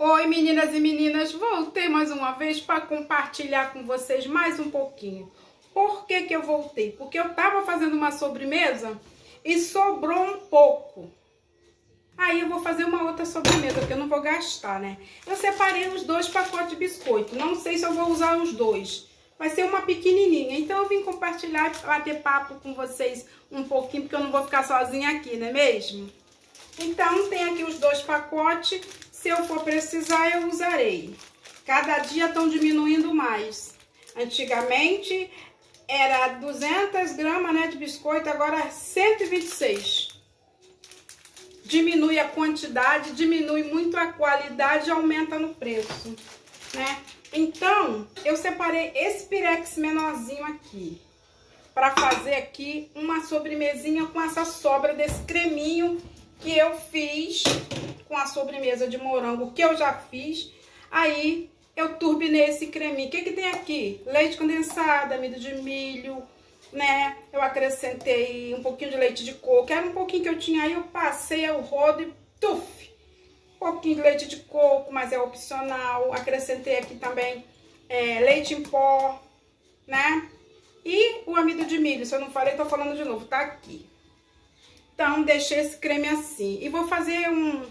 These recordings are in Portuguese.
Oi meninas e meninas, voltei mais uma vez para compartilhar com vocês mais um pouquinho. Por que que eu voltei? Porque eu tava fazendo uma sobremesa e sobrou um pouco. Aí eu vou fazer uma outra sobremesa, porque eu não vou gastar, né? Eu separei os dois pacotes de biscoito, não sei se eu vou usar os dois. Vai ser uma pequenininha, então eu vim compartilhar e bater papo com vocês um pouquinho, porque eu não vou ficar sozinha aqui, não é mesmo? Então, tem aqui os dois pacotes. Se eu for precisar, eu usarei. Cada dia estão diminuindo mais. Antigamente era 200 gramas né, de biscoito, agora é 126. Diminui a quantidade, diminui muito a qualidade aumenta no preço, né? Então, eu separei esse pirex menorzinho aqui para fazer aqui uma sobremesinha com essa sobra desse creminho que eu fiz com a sobremesa de morango que eu já fiz. Aí eu turbinei esse creminho. O que que tem aqui? Leite condensado, amido de milho, né? Eu acrescentei um pouquinho de leite de coco. Era um pouquinho que eu tinha aí, eu passei o rodo e tuf! Um pouquinho de leite de coco, mas é opcional. Acrescentei aqui também é, leite em pó, né? E o amido de milho, se eu não falei, tô falando de novo, tá aqui. Então, deixei esse creme assim. E vou fazer um,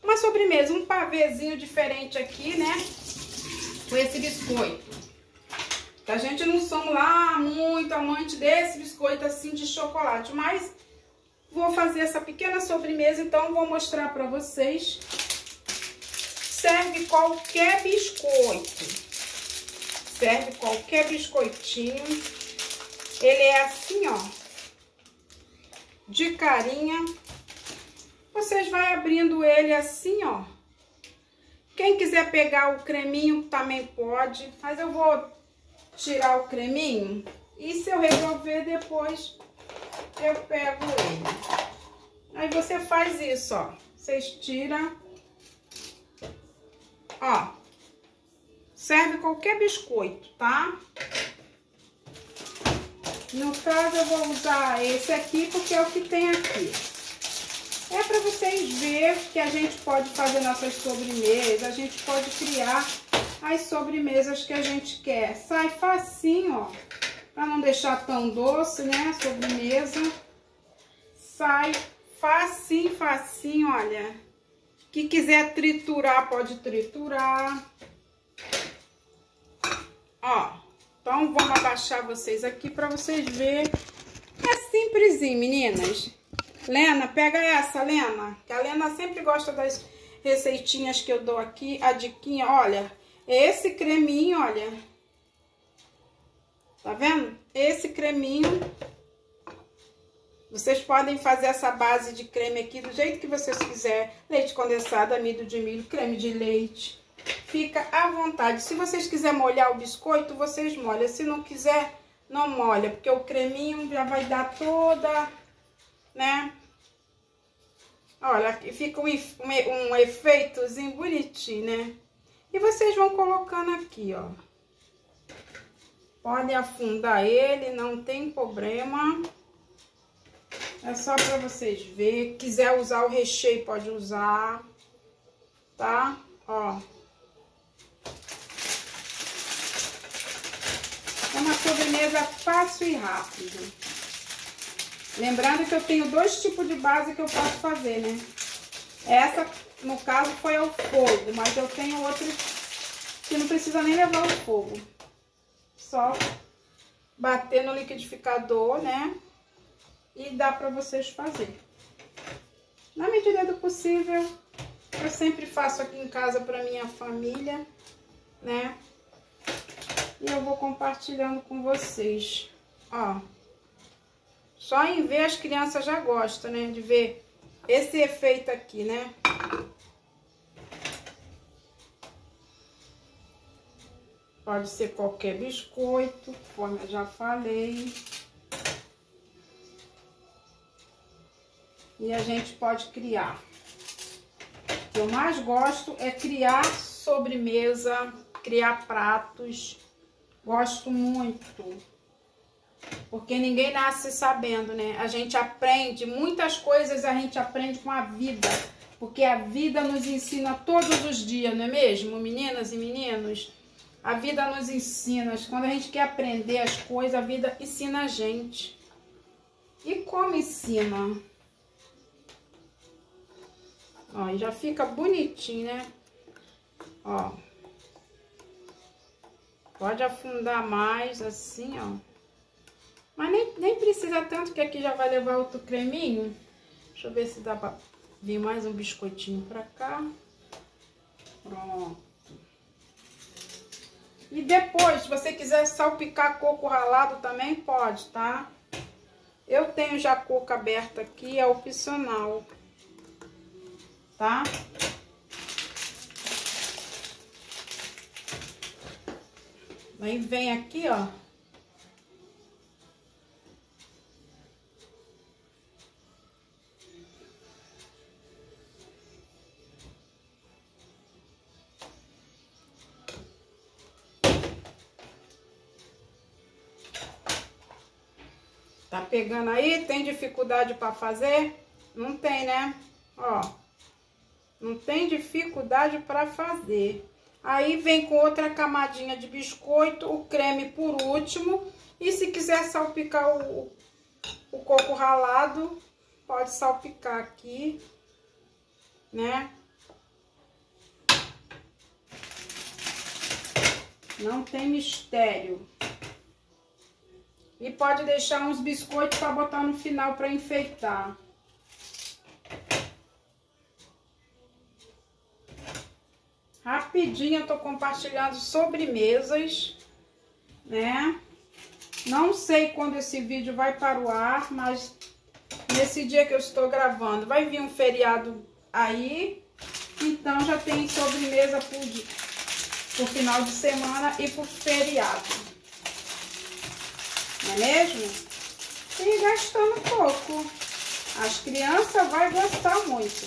uma sobremesa, um pavêzinho diferente aqui, né? Com esse biscoito. A gente não somos lá muito amante desse biscoito assim de chocolate, mas vou fazer essa pequena sobremesa, então vou mostrar pra vocês. Serve qualquer biscoito. Serve qualquer biscoitinho. Ele é assim, ó de carinha. Vocês vai abrindo ele assim, ó. Quem quiser pegar o creminho também pode, mas eu vou tirar o creminho e se eu resolver depois eu pego ele. Aí você faz isso, ó. Vocês tiram. Ó. Serve qualquer biscoito, tá? No caso, eu vou usar esse aqui, porque é o que tem aqui. É para vocês verem que a gente pode fazer nossas sobremesas, a gente pode criar as sobremesas que a gente quer. Sai facinho, ó, para não deixar tão doce, né, a sobremesa. Sai facinho, facinho, olha. Que quiser triturar, pode triturar. Ó. Então, vamos abaixar vocês aqui para vocês verem. É simplesinho, meninas. Lena, pega essa, Lena. Que a Lena sempre gosta das receitinhas que eu dou aqui. A diquinha, olha. Esse creminho, olha. Tá vendo? Esse creminho. Vocês podem fazer essa base de creme aqui do jeito que vocês quiserem. Leite condensado, amido de milho, creme de leite fica à vontade. Se vocês quiserem molhar o biscoito, vocês molham. Se não quiser, não molha, porque o creminho já vai dar toda, né? Olha, aqui fica um, um efeitozinho bonitinho, né? E vocês vão colocando aqui, ó. Podem afundar ele, não tem problema. É só pra vocês verem. Quiser usar o recheio, pode usar, tá? Ó. É uma sobremesa fácil e rápida. Lembrando que eu tenho dois tipos de base que eu posso fazer, né? Essa, no caso, foi ao fogo, mas eu tenho outros que não precisa nem levar ao fogo. Só bater no liquidificador, né? E dá pra vocês fazer. Na medida do possível, eu sempre faço aqui em casa pra minha família, né? E eu vou compartilhando com vocês. Ó. Só em ver as crianças já gostam, né? De ver esse efeito aqui, né? Pode ser qualquer biscoito, como eu já falei. E a gente pode criar. O que eu mais gosto é criar sobremesa, criar pratos Gosto muito. Porque ninguém nasce sabendo, né? A gente aprende, muitas coisas a gente aprende com a vida. Porque a vida nos ensina todos os dias, não é mesmo, meninas e meninos? A vida nos ensina. Quando a gente quer aprender as coisas, a vida ensina a gente. E como ensina? Ó, já fica bonitinho, né? Ó. Pode afundar mais, assim, ó. Mas nem, nem precisa tanto, que aqui já vai levar outro creminho. Deixa eu ver se dá pra vir mais um biscoitinho pra cá. Pronto. E depois, se você quiser salpicar coco ralado também pode, tá? Eu tenho já coco aberto aqui, é opcional. Tá? Aí vem aqui, ó. Tá pegando aí? Tem dificuldade para fazer? Não tem, né? Ó. Não tem dificuldade para fazer. Aí vem com outra camadinha de biscoito, o creme por último. E se quiser salpicar o, o coco ralado, pode salpicar aqui, né? Não tem mistério. E pode deixar uns biscoitos para botar no final para enfeitar. Rapidinho eu tô compartilhando sobremesas, né? Não sei quando esse vídeo vai para o ar, mas nesse dia que eu estou gravando vai vir um feriado aí, então já tem sobremesa por, por final de semana e por feriado. Não é mesmo? E gastando pouco. As crianças vão gostar muito.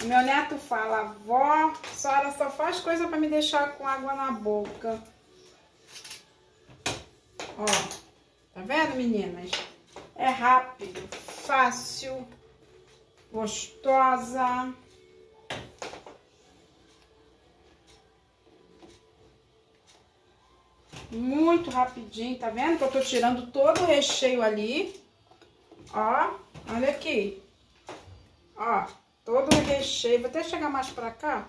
O meu neto fala, vó, a senhora só faz coisa para me deixar com água na boca. Ó, tá vendo, meninas? É rápido, fácil, gostosa. Muito rapidinho, tá vendo? Que eu tô tirando todo o recheio ali. Ó, olha aqui. Ó, Todo o recheio. Vou até chegar mais pra cá,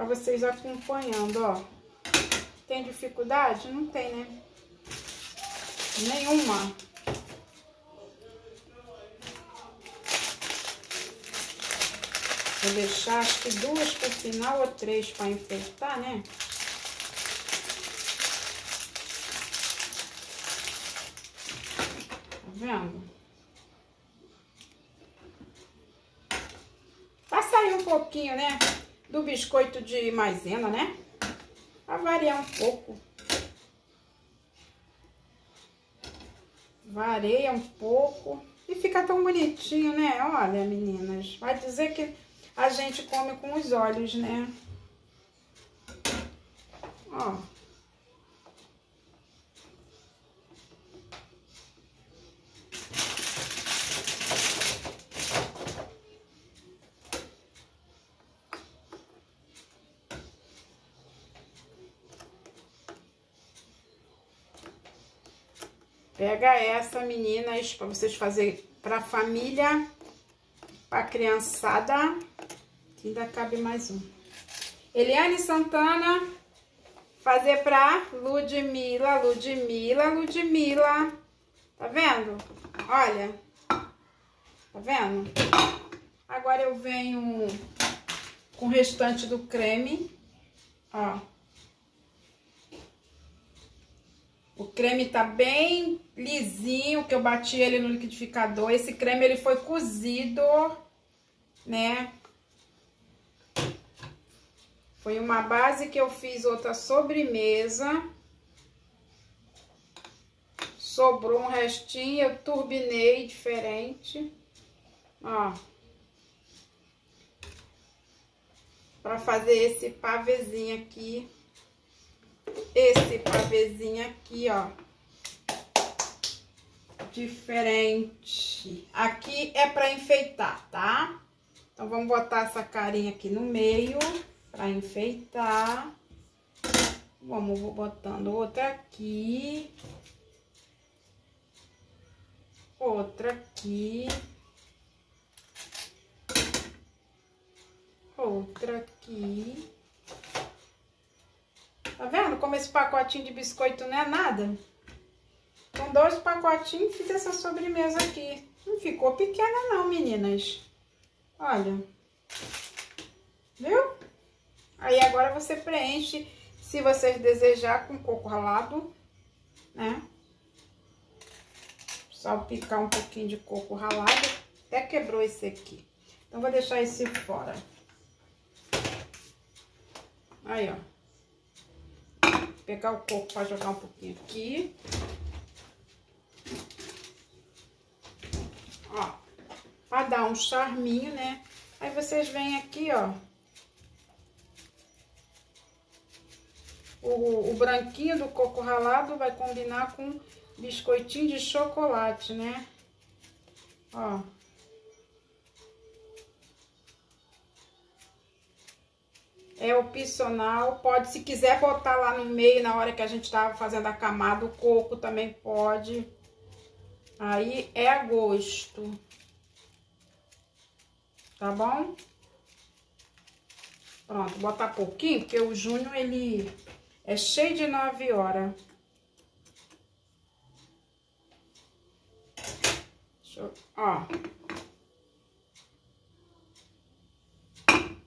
pra vocês acompanhando, ó. Tem dificuldade? Não tem, né? Nenhuma. Vou deixar acho que duas por final ou três para enfeitar, né? Tá vendo? pouquinho, né? Do biscoito de maisena, né? Pra variar um pouco. Vareia um pouco. E fica tão bonitinho, né? Olha, meninas. Vai dizer que a gente come com os olhos, né? Ó. Pega essa, meninas, para vocês fazer para família, para criançada. Ainda cabe mais um. Eliane Santana, fazer para Ludmila, Ludmila, Ludmila. Tá vendo? Olha. Tá vendo? Agora eu venho com o restante do creme, ó. O creme tá bem lisinho, que eu bati ele no liquidificador. Esse creme, ele foi cozido, né? Foi uma base que eu fiz outra sobremesa. Sobrou um restinho, eu turbinei diferente. Ó. Pra fazer esse pavezinho aqui esse pavêzinho aqui, ó. diferente. Aqui é para enfeitar, tá? Então, vamos botar essa carinha aqui no meio para enfeitar. Vamos vou botando outra aqui. Outra aqui. Outra aqui. Tá vendo como esse pacotinho de biscoito não é nada? Com dois pacotinhos fiz essa sobremesa aqui. Não ficou pequena não, meninas. Olha. Viu? Aí agora você preenche, se vocês desejar, com coco ralado, né? Só picar um pouquinho de coco ralado. Até quebrou esse aqui. Então, vou deixar esse fora. Aí, ó pegar o coco para jogar um pouquinho aqui. Ó, para dar um charminho, né? Aí vocês vêm aqui, ó. O, o branquinho do coco ralado vai combinar com biscoitinho de chocolate, né? Ó. é opcional, pode, se quiser botar lá no meio, na hora que a gente tava fazendo a camada, o coco também pode. Aí é a gosto. Tá bom? Pronto, botar pouquinho, porque o Júnior, ele é cheio de 9 horas. Deixa eu, ó.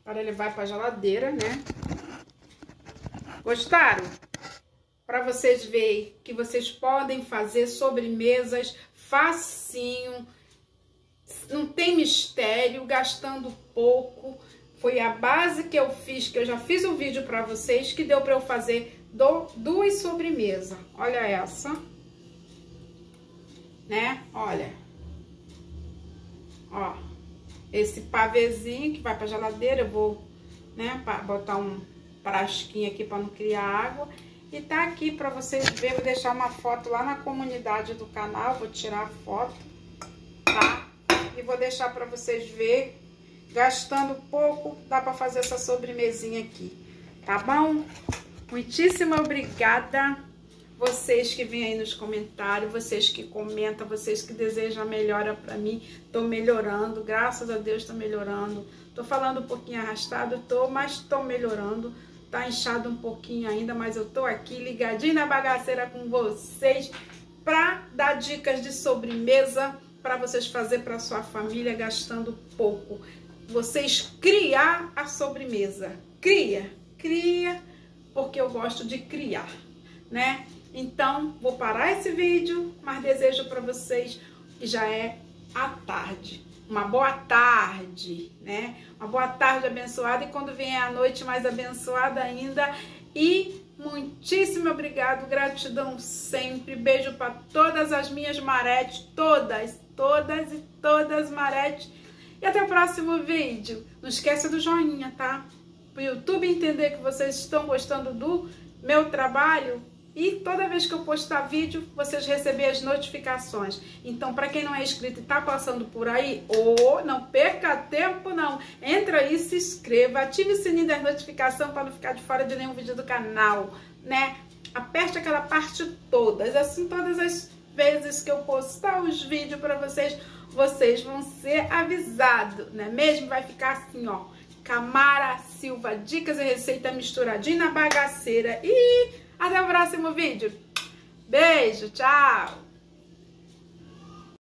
Agora ele vai pra geladeira, né? Gostaram? Para vocês verem que vocês podem fazer sobremesas facinho, não tem mistério, gastando pouco. Foi a base que eu fiz, que eu já fiz um vídeo para vocês, que deu para eu fazer do, duas sobremesas. Olha essa, né? Olha, ó esse pavezinho que vai pra geladeira, eu vou, né, botar um frasquinho aqui para não criar água. E tá aqui para vocês verem, vou deixar uma foto lá na comunidade do canal, vou tirar a foto, tá? E vou deixar para vocês verem, gastando pouco, dá para fazer essa sobremesinha aqui, tá bom? Muitíssimo obrigada vocês que vêm aí nos comentários, vocês que comentam, vocês que desejam a melhora para mim, tô melhorando, graças a Deus tô melhorando. Tô falando um pouquinho arrastado, tô, mas tô melhorando. Tá inchado um pouquinho ainda, mas eu tô aqui ligadinho na bagaceira com vocês para dar dicas de sobremesa para vocês fazer para sua família gastando pouco. Vocês criar a sobremesa. Cria, cria, porque eu gosto de criar, né? Então, vou parar esse vídeo, mas desejo para vocês que já é a tarde. Uma boa tarde, né? Uma boa tarde abençoada e quando vem a noite mais abençoada ainda. E muitíssimo obrigado, gratidão sempre. Beijo para todas as minhas maretes, todas, todas e todas maretes. E até o próximo vídeo. Não esqueça do joinha, tá? Para o YouTube entender que vocês estão gostando do meu trabalho, e toda vez que eu postar vídeo, vocês receberem as notificações. Então, para quem não é inscrito e está passando por aí, ou oh, não perca tempo não, entra aí, se inscreva, ative o sininho das notificações para não ficar de fora de nenhum vídeo do canal, né? Aperte aquela parte todas, assim todas as vezes que eu postar os vídeos para vocês, vocês vão ser avisados, né? Mesmo vai ficar assim, ó, Camara Silva, dicas e receita misturadinha na bagaceira e até o próximo vídeo. Beijo, tchau!